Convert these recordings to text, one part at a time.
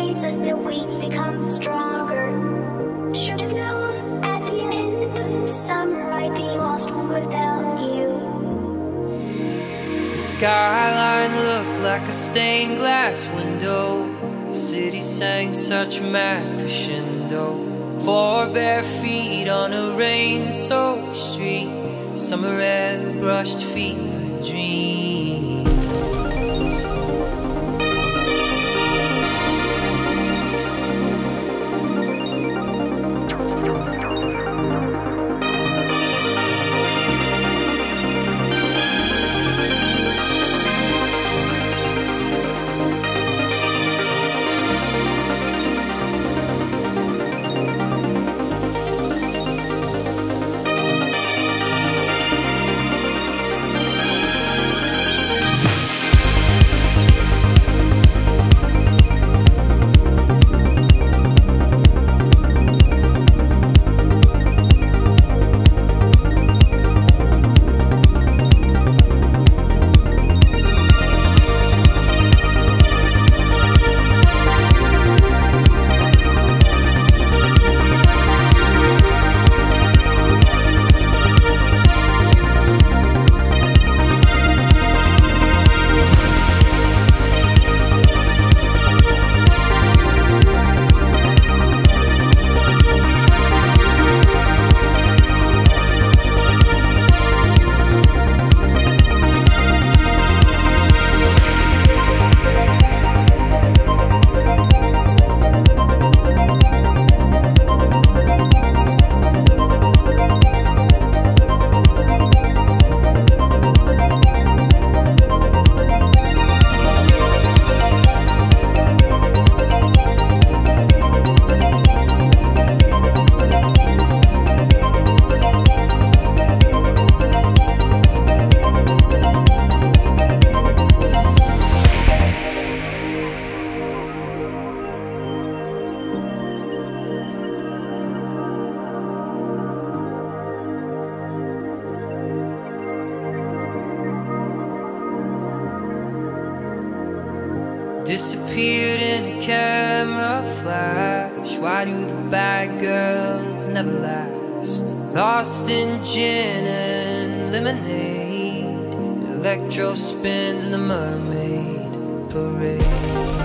days the weak become stronger. Should have known at the end of summer I'd be lost without you. The skyline looked like a stained glass window. The city sang such mad crescendo. Four bare feet on a rain-soaked street. Summer air brushed fever dreams. Disappeared in a camera flash. Why do the bad girls never last? Lost in gin and lemonade. Electro spins in the mermaid parade.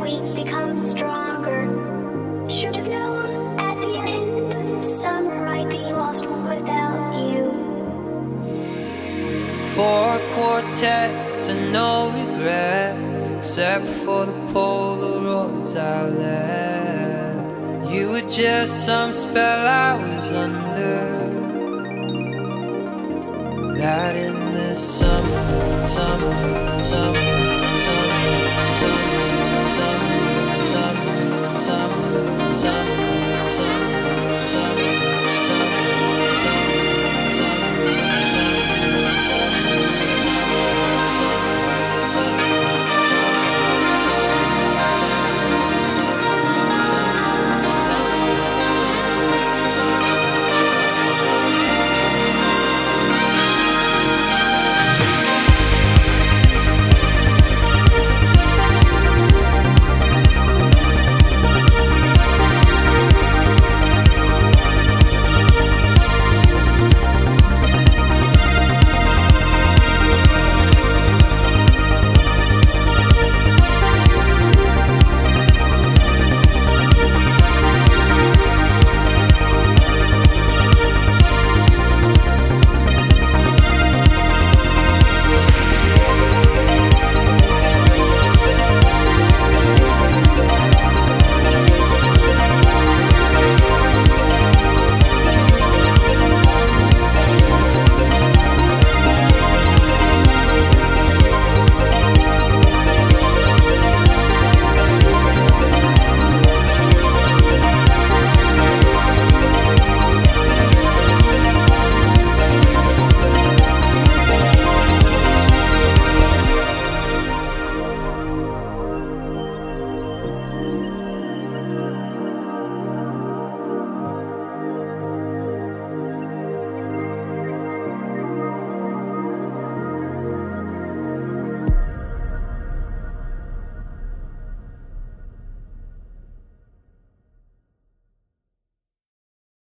Weak become stronger. Should've known at the end of summer, I'd be lost without you. Four quartets and no regrets Except for the Polaroids I left You were just some spell I was under That in this summer, summer, summer